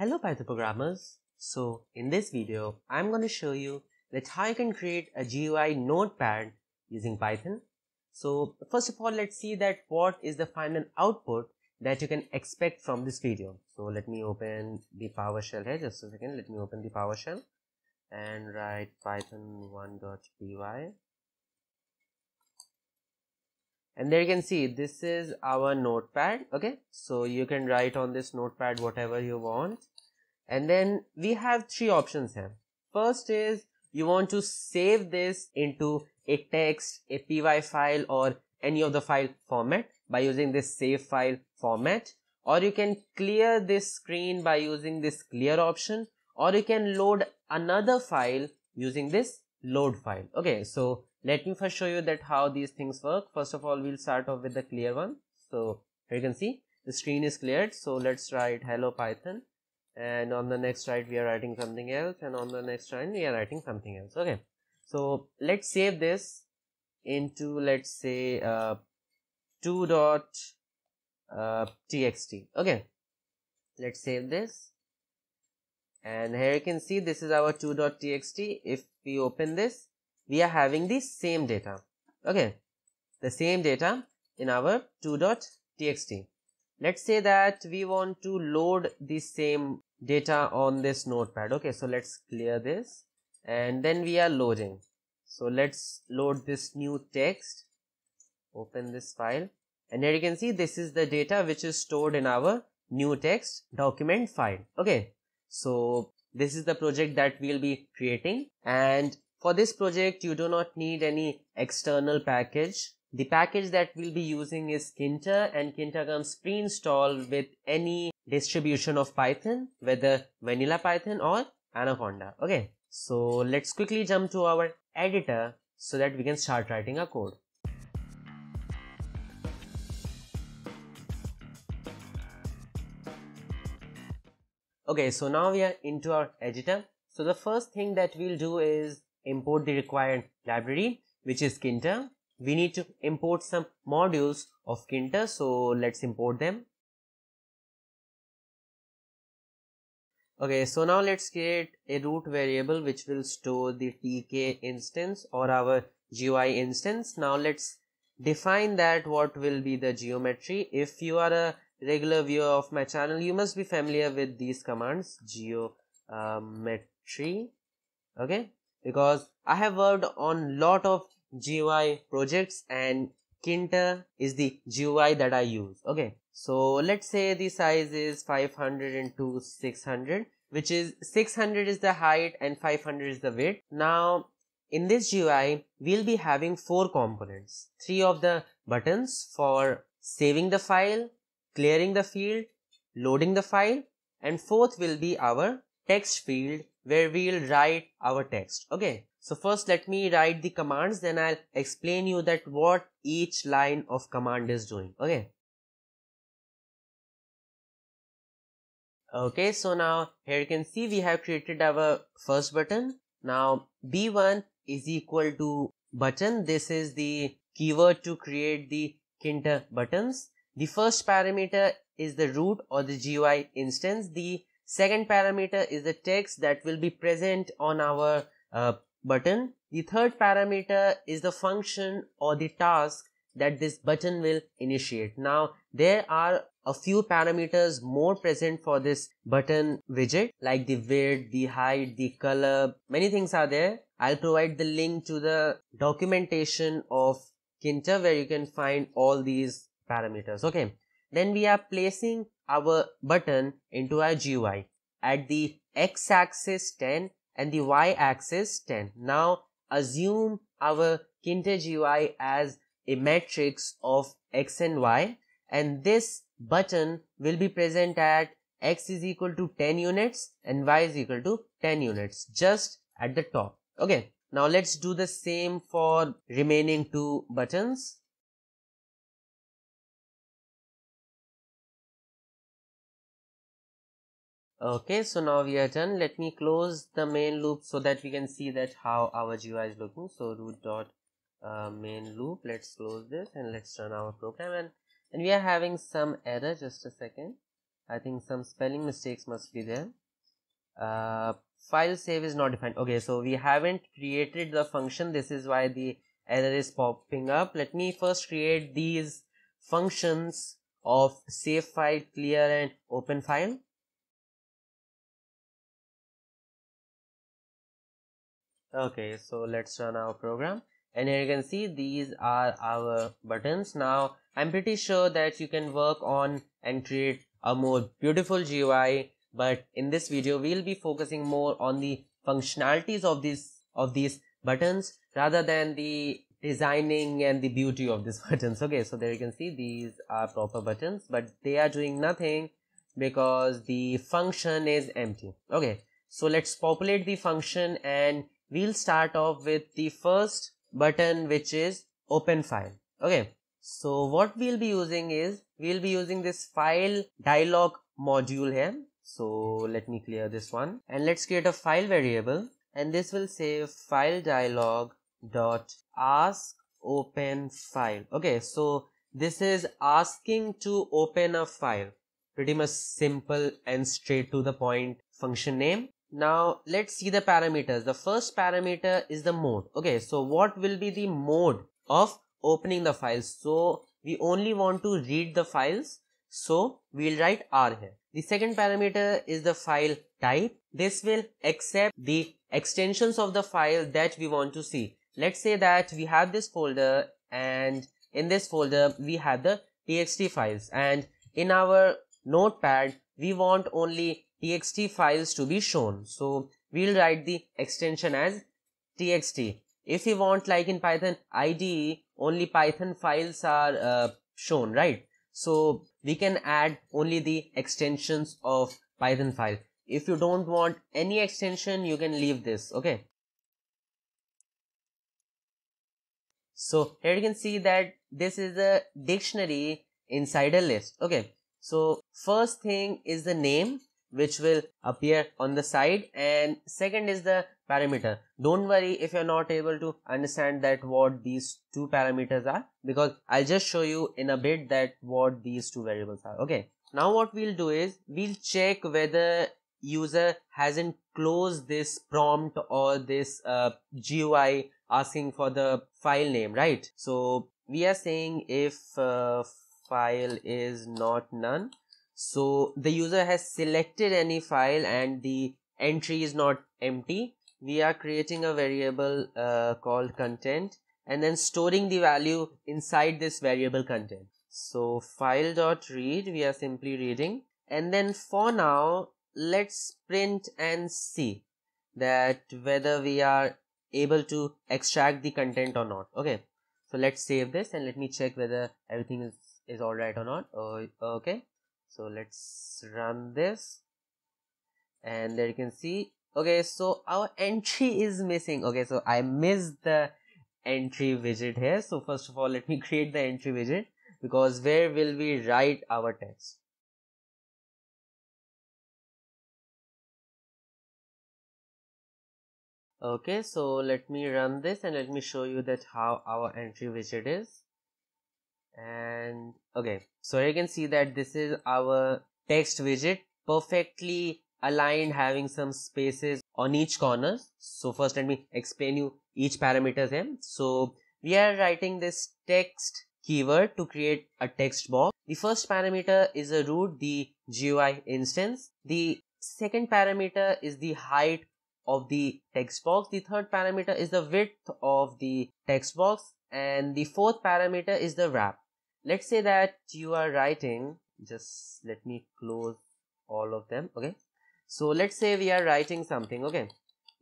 Hello Python programmers. So in this video, I'm going to show you that how you can create a GUI notepad using Python. So first of all, let's see that what is the final output that you can expect from this video. So let me open the PowerShell here, just a second. Let me open the PowerShell and write python1.py. And there you can see this is our notepad. Okay, so you can write on this notepad whatever you want. And then we have three options here. First is you want to save this into a text, a py file or any of the file format by using this save file format or you can clear this screen by using this clear option or you can load another file using this load file okay so let me first show you that how these things work. First of all we'll start off with the clear one. So here you can see the screen is cleared. So let's write hello python. And on the next write we are writing something else. And on the next line we are writing something else. Okay. So let's save this into let's say uh, 2 dot uh, txt. Okay. Let's save this. And here you can see this is our 2.txt if we open this we are having the same data. Okay. The same data in our 2.txt let's say that we want to load the same data on this notepad. Okay so let's clear this. And then we are loading. So let's load this new text. Open this file. And here you can see this is the data which is stored in our new text document file. Okay. So this is the project that we'll be creating. And for this project you do not need any external package. The package that we'll be using is Tkinter and Tkinter comes pre-installed with any distribution of Python whether vanilla Python or Anaconda. Okay so let's quickly jump to our editor so that we can start writing our code. Okay, so now we are into our editor. So the first thing that we'll do is import the required library, which is Tkinter. We need to import some modules of Tkinter, so let's import them. Okay, so now let's create a root variable which will store the tk instance or our GUI instance. Now let's define that what will be the geometry. If you are a regular viewer of my channel you must be familiar with these commands geometry okay because i have worked on lot of gui projects and tkinter is the gui that i use. Okay. So let's say the size is 500 into 600 which is 600 is the height and 500 is the width. Now in this gui we'll be having four components. Three of the buttons for saving the file clearing the field, loading the file and fourth will be our text field where we'll write our text. Okay. So first let me write the commands then I'll explain you that what each line of command is doing. Okay. Okay, so now here you can see we have created our first button. Now B1 is equal to button. This is the keyword to create the Tkinter buttons. The first parameter is the root or the GUI instance. The second parameter is the text that will be present on our uh, button. The third parameter is the function or the task that this button will initiate. Now, there are a few parameters more present for this button widget like the width, the height, the color, many things are there. I'll provide the link to the documentation of Tkinter where you can find all these parameters okay then we are placing our button into our GUI at the x-axis 10 and the y-axis 10 now assume our Tkinter GUI as a matrix of x and y and this button will be present at x is equal to 10 units and y is equal to 10 units just at the top. Okay now let's do the same for remaining two buttons okay so now we are done let me close the main loop so that we can see that how our GUI is looking so root dot uh, main loop let's close this and let's run our program and and we are having some error just a second I think some spelling mistakes must be there. Uh, file save is not defined. Okay, so we haven't created the function. This is why the error is popping up. Let me first create these functions of save file, clear and open file. Okay, so let's run our program. And here you can see these are our buttons. Now I'm pretty sure that you can work on and create a more beautiful GUI but in this video we'll be focusing more on the functionalities of these of these buttons rather than the designing and the beauty of these buttons. Okay so there you can see these are proper buttons but they are doing nothing because the function is empty. Okay so let's populate the function and we'll start off with the first button which is open file. Okay. So what we'll be using is we'll be using this file dialog module here. So let me clear this one. And let's create a file variable. And this will say file dialog dot ask open file. Okay. So this is asking to open a file. Pretty much simple and straight to the point function name now let's see the parameters. The first parameter is the mode. Okay so what will be the mode of opening the files? So we only want to read the files. So we'll write r here. The second parameter is the file type. This will accept the extensions of the file that we want to see. Let's say that we have this folder and in this folder we have the txt files. And in our notepad we want only txt files to be shown. So we'll write the extension as txt. If you want like in python ide only python files are uh, shown right? So we can add only the extensions of python file. If you don't want any extension you can leave this okay? So here you can see that this is a dictionary inside a list okay? So first thing is the name which will appear on the side. And second is the parameter. Don't worry if you're not able to understand that what these two parameters are because i'll just show you in a bit that what these two variables are. Okay. Now what we'll do is we'll check whether user hasn't closed this prompt or this uh, GUI asking for the file name right? So we are saying if uh, file is not none so the user has selected any file and the entry is not empty. We are creating a variable uh, called content and then storing the value inside this variable content. So file dot read we are simply reading. And then for now let's print and see that whether we are able to extract the content or not. Okay so let's save this and let me check whether everything is is all right or not. Oh, okay so let's run this. And there you can see. Okay so our entry is missing. Okay so i missed the entry widget here. So first of all let me create the entry widget. Because where will we write our text? Okay so let me run this and let me show you that how our entry widget is and okay so you can see that this is our text widget perfectly aligned having some spaces on each corner. So first let me explain you each parameters here. So we are writing this text keyword to create a text box. The first parameter is a root the gui instance. The second parameter is the height of the text box. The third parameter is the width of the text box. And the fourth parameter is the wrap let's say that you are writing just let me close all of them okay? So let's say we are writing something okay?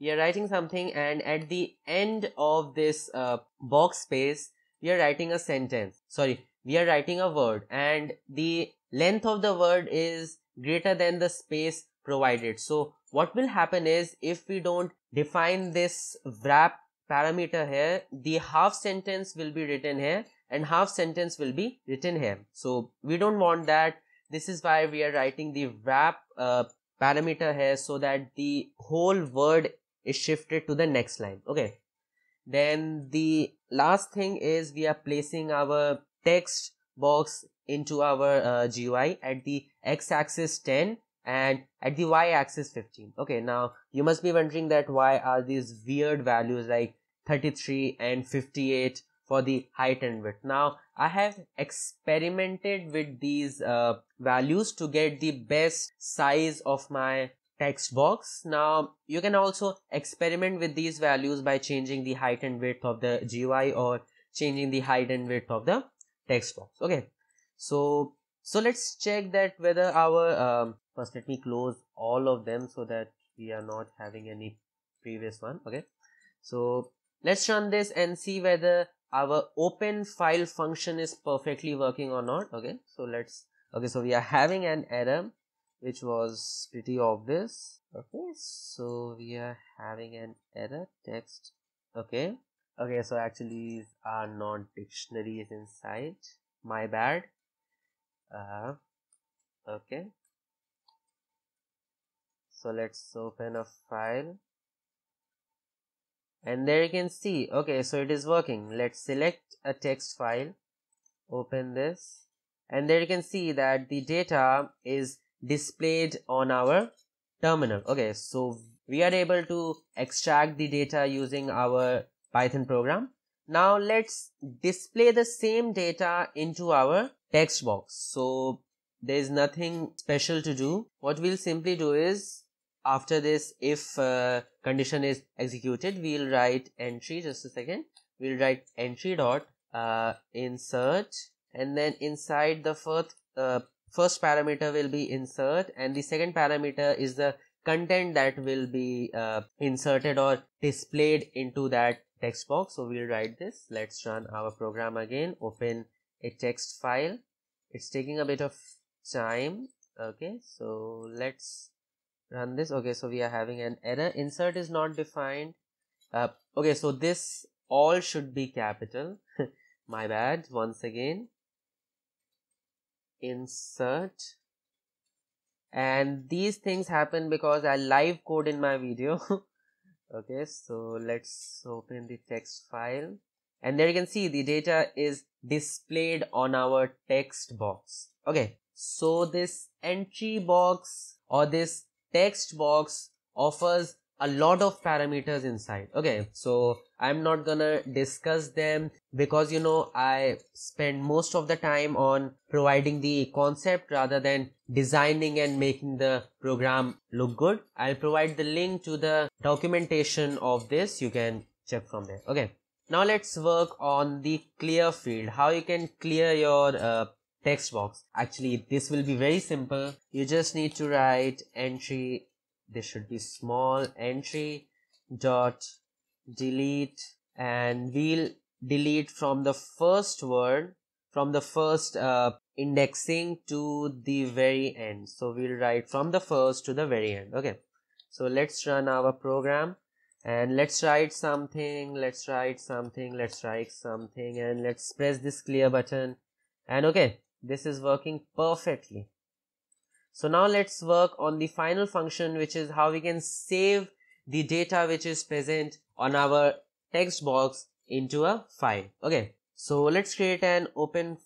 We are writing something and at the end of this uh, box space we are writing a sentence. Sorry we are writing a word and the length of the word is greater than the space provided. So what will happen is if we don't define this wrap parameter here the half sentence will be written here and half sentence will be written here. So we don't want that. This is why we are writing the wrap uh, parameter here so that the whole word is shifted to the next line. Okay. Then the last thing is we are placing our text box into our uh, GUI at the x-axis 10 and at the y-axis 15 okay. Now you must be wondering that why are these weird values like 33 and 58 for the height and width. Now i have experimented with these uh, values to get the best size of my text box. Now you can also experiment with these values by changing the height and width of the GUI or changing the height and width of the text box. Okay. So so let's check that whether our um, first let me close all of them so that we are not having any previous one. Okay. So let's run this and see whether our open file function is perfectly working or not okay? So let's okay so we are having an error which was pretty obvious okay? So we are having an error text okay? Okay so actually these are not dictionaries inside. My bad. Uh okay. So let's open a file and there you can see. Okay so it is working. Let's select a text file. Open this. And there you can see that the data is displayed on our terminal. Okay so we are able to extract the data using our python program. Now let's display the same data into our text box. So there is nothing special to do. What we'll simply do is after this if uh, condition is executed we'll write entry just a second. We'll write entry dot uh, insert and then inside the first uh, first parameter will be insert and the second parameter is the content that will be uh, inserted or displayed into that text box. So we'll write this. Let's run our program again. Open a text file. It's taking a bit of time. Okay so let's run this. Okay so we are having an error. Insert is not defined. Uh, okay so this all should be capital. My bad. Once again. Insert. And these things happen because I live code in my video. Okay so let's open the text file. And there you can see the data is displayed on our text box. Okay so this entry box or this text box offers a lot of parameters inside. Okay so i'm not gonna discuss them because you know i spend most of the time on providing the concept rather than designing and making the program look good. I'll provide the link to the documentation of this. You can check from there. Okay now let's work on the clear field. How you can clear your uh, text box. Actually this will be very simple. You just need to write entry. This should be small entry dot delete and we'll delete from the first word from the first uh, indexing to the very end. So we'll write from the first to the very end. Okay. So let's run our program and let's write something let's write something let's write something and let's press this clear button. And okay this is working perfectly so now let's work on the final function which is how we can save the data which is present on our text box into a file. Okay, so let's create an open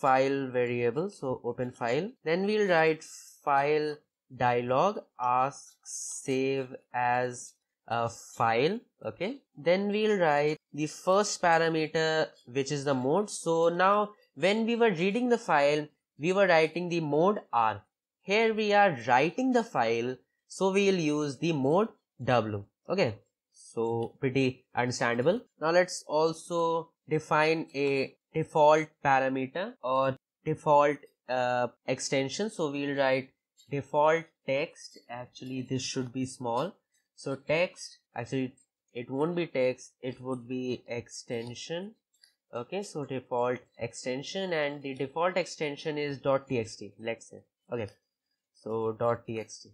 file variable. So open file. Then we'll write file dialog ask save as a file okay then we'll write the first parameter which is the mode so now when we were reading the file we were writing the mode r. Here we are writing the file so we'll use the mode w. Okay so pretty understandable. Now let's also define a default parameter or default uh, extension. So we'll write default text. Actually this should be small. So text actually it won't be text it would be extension okay so default extension and the default extension is. txt let's say okay so. txt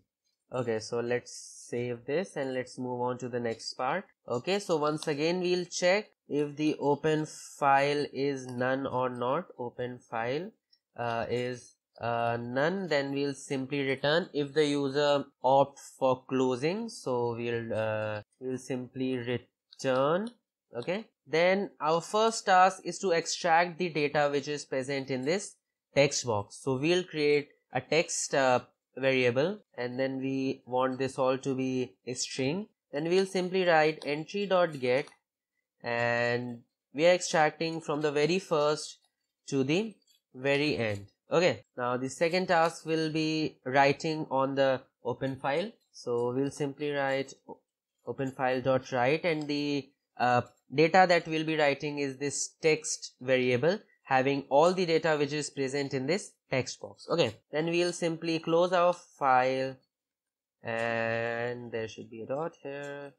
okay so let's save this and let's move on to the next part. Okay so once again we'll check if the open file is none or not. Open file uh, is uh, none then we'll simply return. If the user opt for closing so we'll uh, we'll simply return. Okay then our first task is to extract the data which is present in this text box. So we'll create a text uh, variable and then we want this all to be a string. Then we'll simply write entry dot get and we are extracting from the very first to the very end. Okay. Now the second task will be writing on the open file. So we'll simply write open file dot write and the uh, data that we'll be writing is this text variable having all the data which is present in this text box. Okay then we'll simply close our file and there should be a dot here.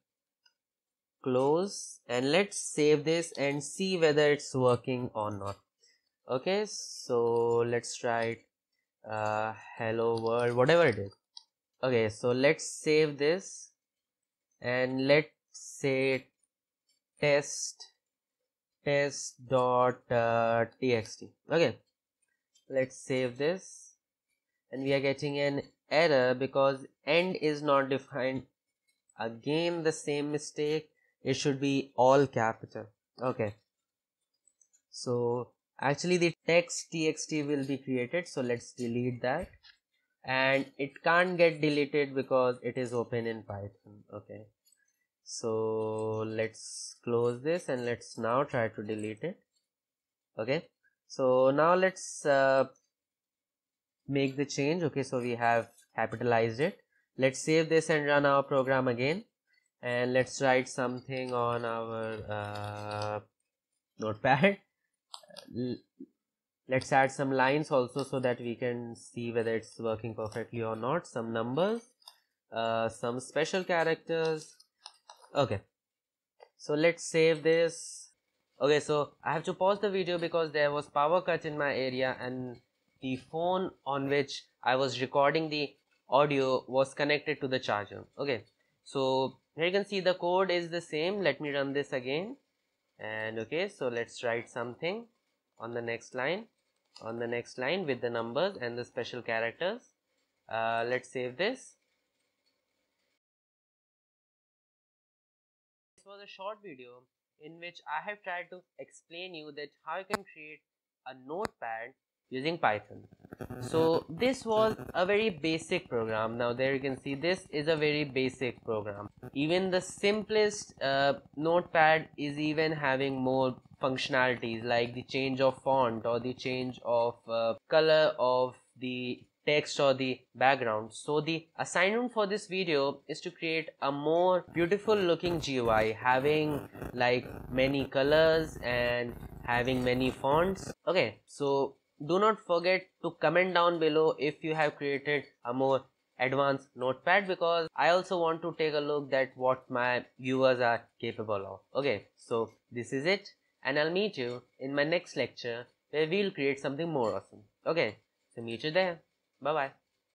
Close and let's save this and see whether it's working or not. Okay so let's write uh, hello world whatever it is. Okay so let's save this and let's say test test dot uh, txt. Okay. Let's save this. And we are getting an error because end is not defined. Again the same mistake. It should be all capital. Okay. So actually the text txt will be created. So let's delete that. And it can't get deleted because it is open in python. Okay so let's close this and let's now try to delete it. Okay? So now let's uh, make the change. Okay so we have capitalized it. Let's save this and run our program again. And let's write something on our uh, notepad. Let's add some lines also so that we can see whether it's working perfectly or not. Some numbers uh, some special characters okay. So let's save this. Okay so i have to pause the video because there was power cut in my area and the phone on which i was recording the audio was connected to the charger. Okay. So here you can see the code is the same. Let me run this again. And okay so let's write something on the next line on the next line with the numbers and the special characters. Uh, let's save this. this a short video in which I have tried to explain you that how you can create a notepad using Python. So this was a very basic program. Now there you can see this is a very basic program. Even the simplest uh, notepad is even having more functionalities like the change of font or the change of uh, color of the text or the background so the assignment for this video is to create a more beautiful looking GUI having like many colors and having many fonts okay so do not forget to comment down below if you have created a more advanced notepad because I also want to take a look at what my viewers are capable of. Okay, so this is it and I'll meet you in my next lecture where we'll create something more awesome. Okay, so meet you there. Bye bye.